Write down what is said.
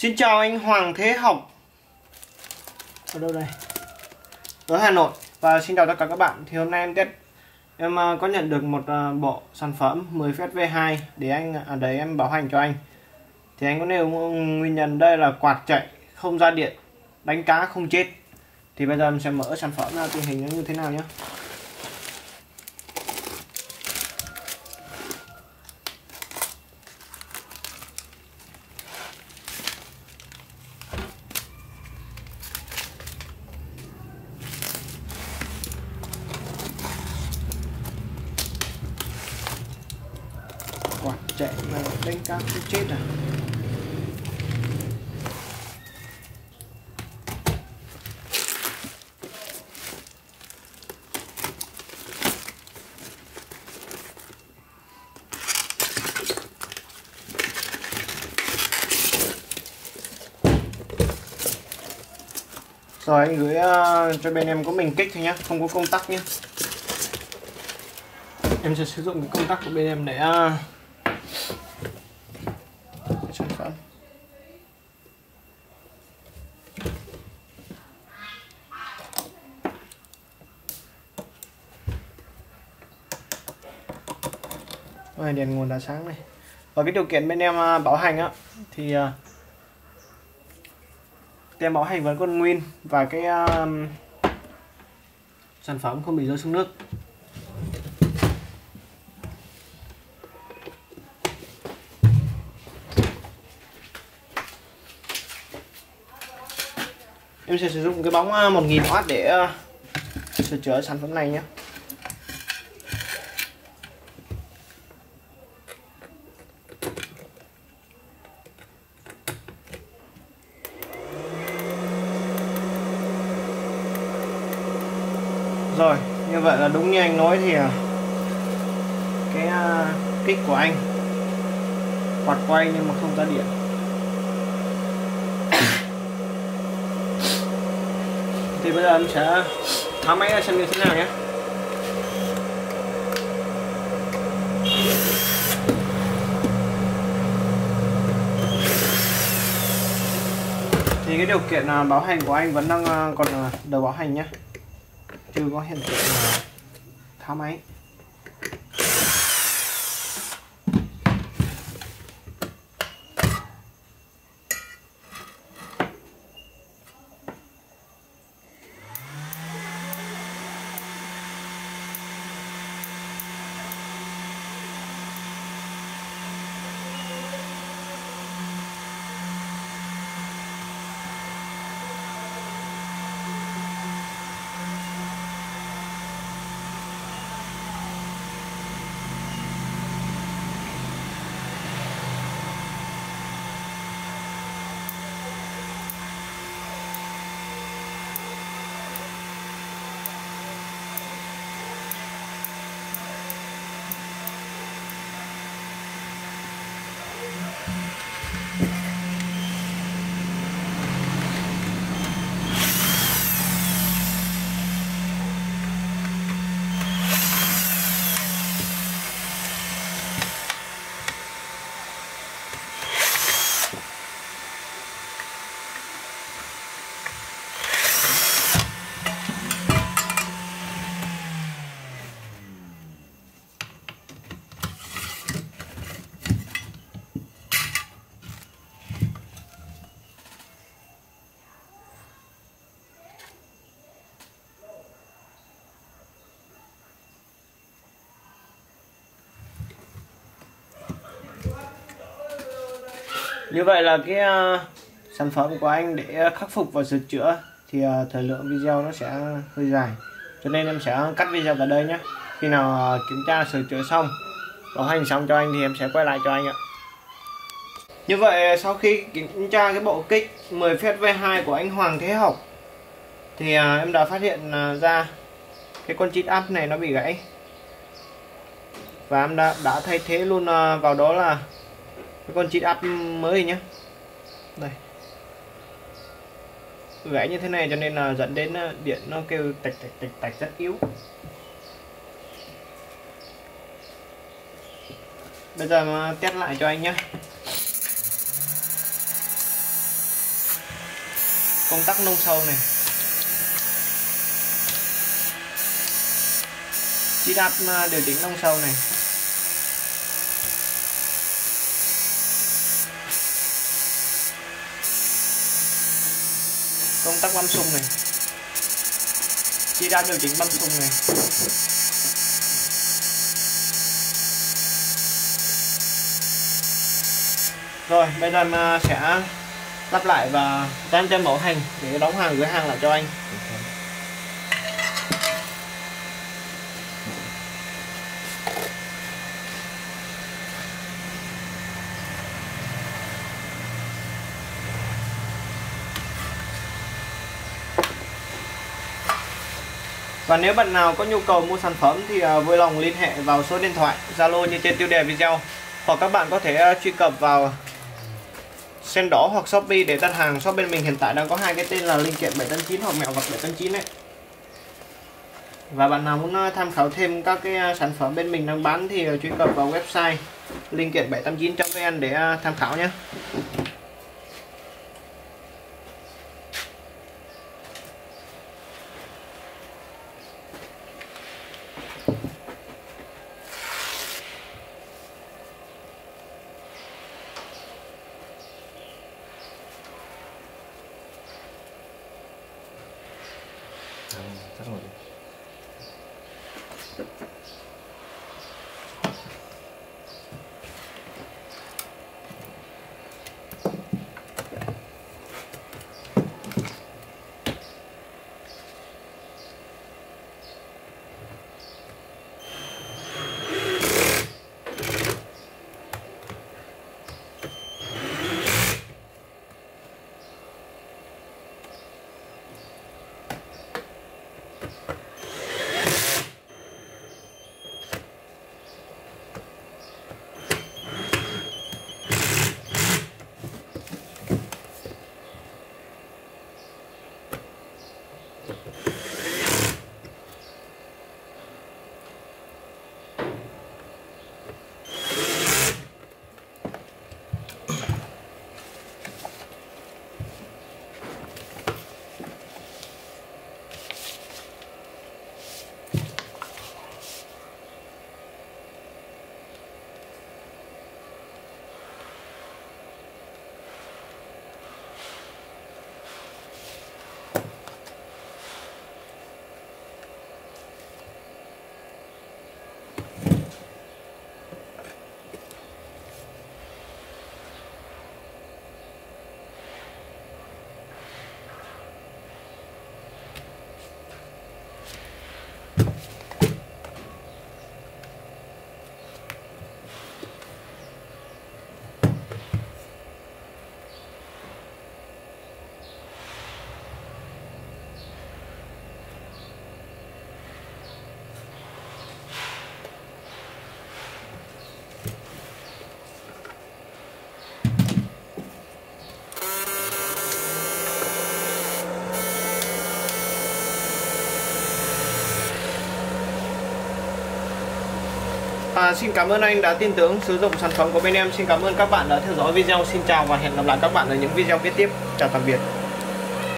Xin chào anh Hoàng Thế Học Ở đâu đây? Ở Hà Nội. Và xin chào tất cả các bạn. Thì hôm nay em test Em à, có nhận được một à, bộ sản phẩm 10 V2 Để anh à, để em bảo hành cho anh. Thì anh có nêu nguyên nhân đây là quạt chạy Không ra điện Đánh cá không chết. Thì bây giờ em sẽ mở sản phẩm ra tình hình nó như thế nào nhé quạt chạy mà đánh cá không chết à Rồi anh gửi uh, cho bên em có mình kích thôi nhá, không có công tắc nhé. Em sẽ sử dụng cái công tắc của bên em để uh, sản phẩm. Rồi đèn nguồn đã sáng này. Và cái điều kiện bên em à, bảo hành á, thì à, tem bảo hành vẫn còn nguyên và cái à, sản phẩm không bị rơi xuống nước em sẽ sử dụng cái bóng 1000W để sửa chữa sản phẩm này nhé rồi. Như vậy là đúng như anh nói thì à, cái à, kích của anh quạt quay nhưng mà không ra điện. Thì bây giờ em sẽ tháo máy ra xem như thế nào nhé. Thì cái điều kiện à, bảo hành của anh vẫn đang còn đầu bảo hành nhé. จือก็เห็นเก็บมาเท้าไหม như vậy là cái uh, sản phẩm của anh để khắc phục và sửa chữa thì uh, thời lượng video nó sẽ hơi dài. Cho nên em sẽ cắt video tại đây nhé. Khi nào uh, kiểm tra sửa chữa xong bảo hành xong cho anh thì em sẽ quay lại cho anh ạ. Như vậy sau khi kiểm tra cái bộ kích 10 phép V2 của anh Hoàng Thế Học thì uh, em đã phát hiện uh, ra cái con chít áp này nó bị gãy. Và em đã, đã thay thế luôn uh, vào đó là cái con chip áp mới nhá, đây. Gãy như thế này cho nên là dẫn đến ờ, điện nó kêu tạch tạch tạch tạch rất yếu. Bây giờ mà test lại cho anh nhé công tắc nông sâu này. Chỉ đáp ờ, điều chỉnh nông sâu này. Công tắc bấm sung này. Chỉ ra điều chỉnh bấm sung này. Rồi, bây giờ em sẽ lắp lại và đem cho mẫu hành để đóng hàng gửi hàng lại cho anh. Và nếu bạn nào có nhu cầu mua sản phẩm thì à, vui lòng liên hệ vào số điện thoại, Zalo như trên tiêu đề video. Hoặc các bạn có thể à, truy cập vào sen đỏ hoặc shopee để đặt hàng. Shop bên mình hiện tại đang có hai cái tên là linh kiện 789 hoặc mẹo vật 789 đấy. Và bạn nào muốn à, tham khảo thêm các cái sản phẩm bên mình đang bán thì truy cập vào website linh kiện 789.vn để tham khảo nhé. 違います。À, xin cảm ơn anh đã tin tưởng sử dụng sản phẩm của bên em. Xin cảm ơn các bạn đã theo dõi video. Xin chào và hẹn gặp lại các bạn ở những video kế tiếp. Chào tạm biệt.